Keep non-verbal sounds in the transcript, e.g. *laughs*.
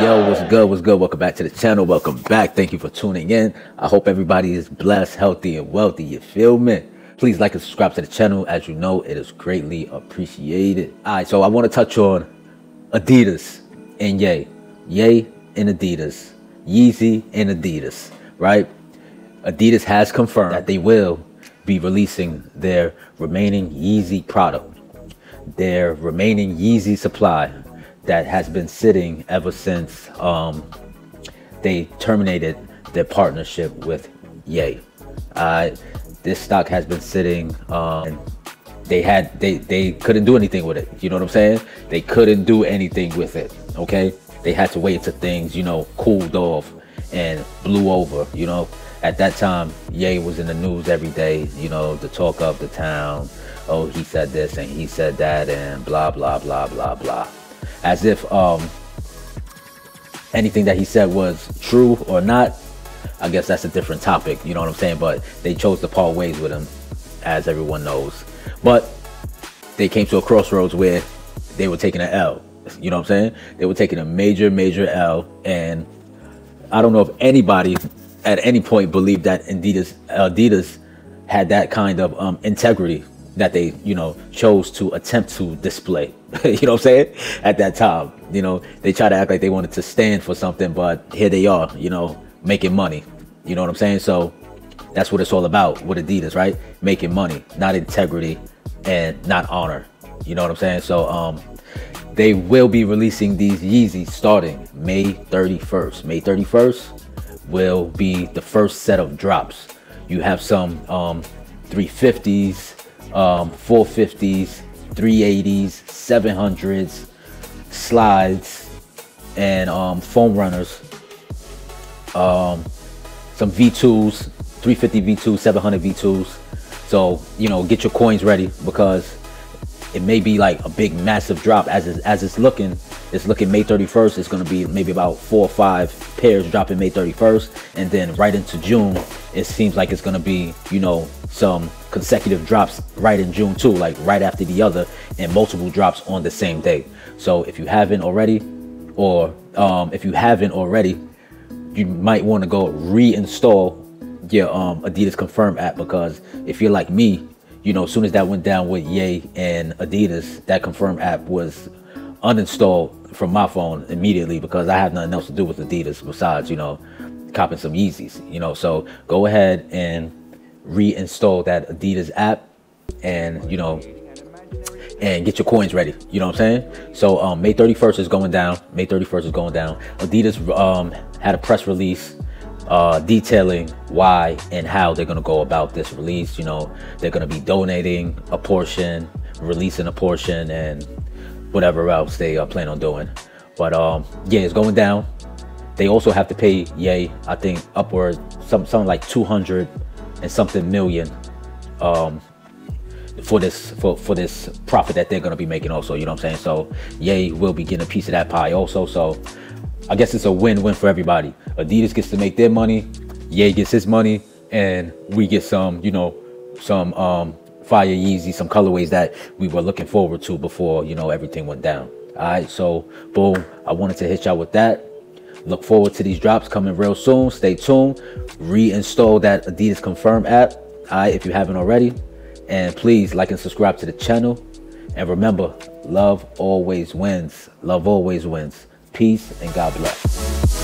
Yo, what's good? What's good? Welcome back to the channel. Welcome back. Thank you for tuning in. I hope everybody is blessed, healthy, and wealthy. You feel me? Please like and subscribe to the channel. As you know, it is greatly appreciated. All right, so I want to touch on Adidas and Ye. Ye and Adidas. Yeezy and Adidas, right? Adidas has confirmed that they will be releasing their remaining Yeezy product their remaining Yeezy supply that has been sitting ever since um, they terminated their partnership with Ye. Uh, this stock has been sitting. Um, they had they they couldn't do anything with it. You know what I'm saying? They couldn't do anything with it. Okay, they had to wait until things you know cooled off and blew over. You know, at that time, Ye was in the news every day. You know, the talk of the town oh, he said this and he said that and blah, blah, blah, blah, blah. As if um, anything that he said was true or not. I guess that's a different topic, you know what I'm saying? But they chose to part ways with him, as everyone knows. But they came to a crossroads where they were taking an L. You know what I'm saying? They were taking a major, major L. And I don't know if anybody at any point believed that Adidas, Adidas had that kind of um, integrity that they, you know, chose to attempt to display. *laughs* you know what I'm saying? At that time, you know, they try to act like they wanted to stand for something, but here they are, you know, making money. You know what I'm saying? So that's what it's all about with Adidas, right? Making money, not integrity and not honor. You know what I'm saying? So um they will be releasing these Yeezys starting May 31st. May 31st will be the first set of drops. You have some um 350s, um, 450s, 380s, 700s, slides, and um, foam runners. Um, some V2s, 350 V2s, 700 V2s. So, you know, get your coins ready because it may be like a big massive drop as it's, as it's looking it's looking may 31st it's going to be maybe about four or five pairs dropping may 31st and then right into june it seems like it's going to be you know some consecutive drops right in june too like right after the other and multiple drops on the same day so if you haven't already or um, if you haven't already you might want to go reinstall your um, adidas confirm app because if you're like me you know, as soon as that went down with Ye and Adidas, that confirm app was uninstalled from my phone immediately because I have nothing else to do with Adidas besides, you know, copping some Yeezys, you know. So go ahead and reinstall that Adidas app and, you know, and get your coins ready. You know what I'm saying? So um, May 31st is going down. May 31st is going down. Adidas um, had a press release uh, detailing why and how they're going to go about this release. You know, they're going to be donating a portion, releasing a portion, and whatever else they uh, plan on doing. But um, yeah, it's going down. They also have to pay Ye, I think, upward some something like 200 and something million um, for this for for this profit that they're to be making. Also, you know what I'm saying? So Ye will be getting a piece of that pie also. So I guess it's a win-win for everybody. Adidas gets to make their money, Ye gets his money, and we get some, you know, some um, fire Yeezy, some colorways that we were looking forward to before, you know, everything went down. All right, so boom, I wanted to hit y'all with that. Look forward to these drops coming real soon. Stay tuned. Reinstall that Adidas Confirm app, right, if you haven't already. And please like and subscribe to the channel. And remember, love always wins. Love always wins. Peace and God bless.